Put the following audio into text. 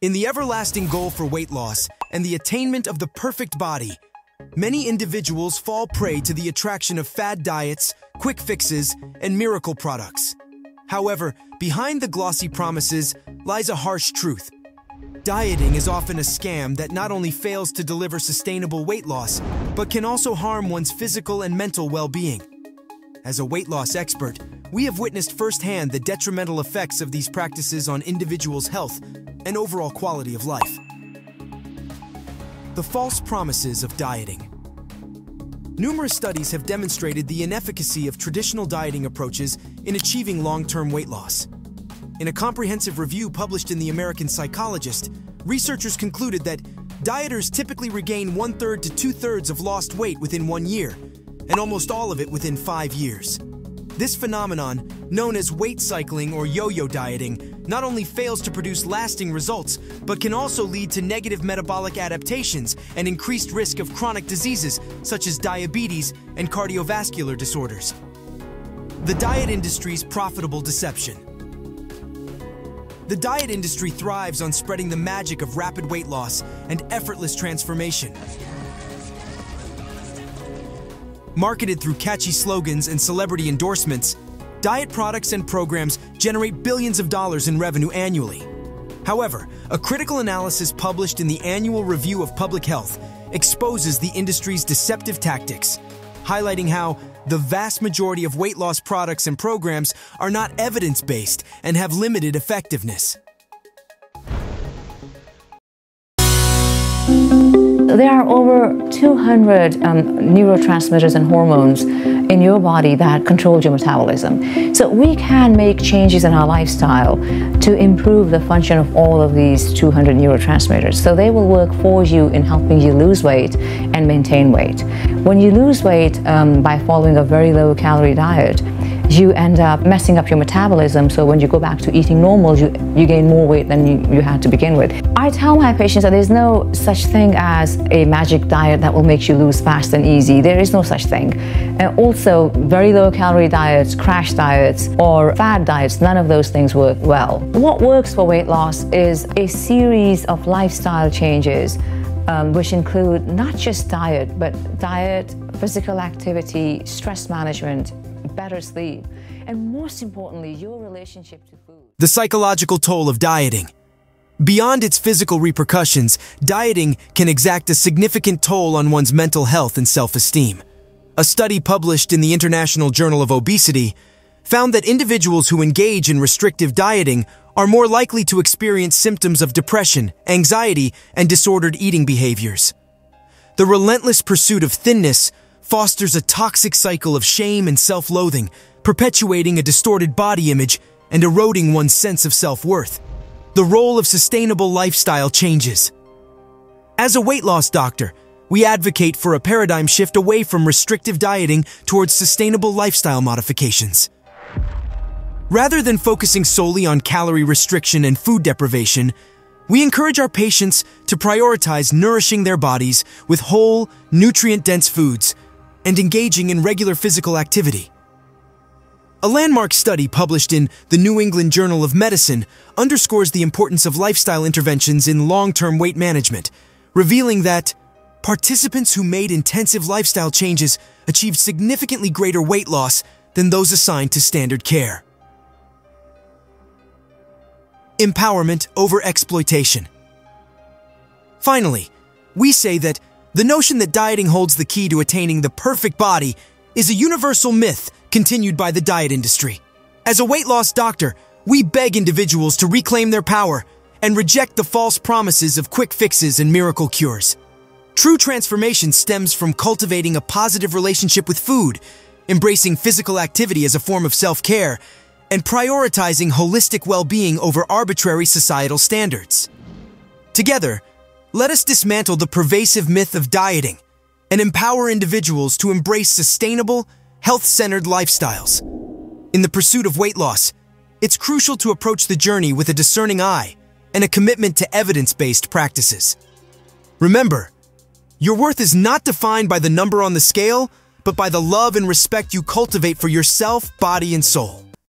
In the everlasting goal for weight loss and the attainment of the perfect body, many individuals fall prey to the attraction of fad diets, quick fixes, and miracle products. However, behind the glossy promises lies a harsh truth. Dieting is often a scam that not only fails to deliver sustainable weight loss, but can also harm one's physical and mental well-being. As a weight loss expert, we have witnessed firsthand the detrimental effects of these practices on individuals' health and overall quality of life. The false promises of dieting. Numerous studies have demonstrated the inefficacy of traditional dieting approaches in achieving long-term weight loss. In a comprehensive review published in the American Psychologist, researchers concluded that dieters typically regain one-third to two-thirds of lost weight within one year, and almost all of it within five years. This phenomenon, known as weight cycling or yo-yo dieting, not only fails to produce lasting results, but can also lead to negative metabolic adaptations and increased risk of chronic diseases such as diabetes and cardiovascular disorders. The diet industry's profitable deception. The diet industry thrives on spreading the magic of rapid weight loss and effortless transformation. Marketed through catchy slogans and celebrity endorsements, diet products and programs generate billions of dollars in revenue annually. However, a critical analysis published in the Annual Review of Public Health exposes the industry's deceptive tactics, highlighting how the vast majority of weight loss products and programs are not evidence-based and have limited effectiveness. There are over 200 um, neurotransmitters and hormones in your body that control your metabolism. So we can make changes in our lifestyle to improve the function of all of these 200 neurotransmitters. So they will work for you in helping you lose weight and maintain weight. When you lose weight um, by following a very low calorie diet, you end up messing up your metabolism. So when you go back to eating normal, you, you gain more weight than you, you had to begin with. I tell my patients that there's no such thing as a magic diet that will make you lose fast and easy. There is no such thing. And also, very low calorie diets, crash diets, or fad diets, none of those things work well. What works for weight loss is a series of lifestyle changes um, which include not just diet, but diet, physical activity, stress management, better sleep, and most importantly, your relationship to food. The psychological toll of dieting. Beyond its physical repercussions, dieting can exact a significant toll on one's mental health and self-esteem. A study published in the International Journal of Obesity found that individuals who engage in restrictive dieting are more likely to experience symptoms of depression, anxiety, and disordered eating behaviors. The relentless pursuit of thinness fosters a toxic cycle of shame and self-loathing, perpetuating a distorted body image and eroding one's sense of self-worth. The role of sustainable lifestyle changes. As a weight loss doctor, we advocate for a paradigm shift away from restrictive dieting towards sustainable lifestyle modifications. Rather than focusing solely on calorie restriction and food deprivation, we encourage our patients to prioritize nourishing their bodies with whole, nutrient-dense foods and engaging in regular physical activity. A landmark study published in the New England Journal of Medicine underscores the importance of lifestyle interventions in long-term weight management, revealing that participants who made intensive lifestyle changes achieved significantly greater weight loss than those assigned to standard care. Empowerment over exploitation. Finally, we say that the notion that dieting holds the key to attaining the perfect body is a universal myth continued by the diet industry. As a weight loss doctor, we beg individuals to reclaim their power and reject the false promises of quick fixes and miracle cures. True transformation stems from cultivating a positive relationship with food, embracing physical activity as a form of self-care, and prioritizing holistic well-being over arbitrary societal standards. Together, let us dismantle the pervasive myth of dieting and empower individuals to embrace sustainable, health-centered lifestyles. In the pursuit of weight loss, it's crucial to approach the journey with a discerning eye and a commitment to evidence-based practices. Remember, your worth is not defined by the number on the scale, but by the love and respect you cultivate for yourself, body, and soul.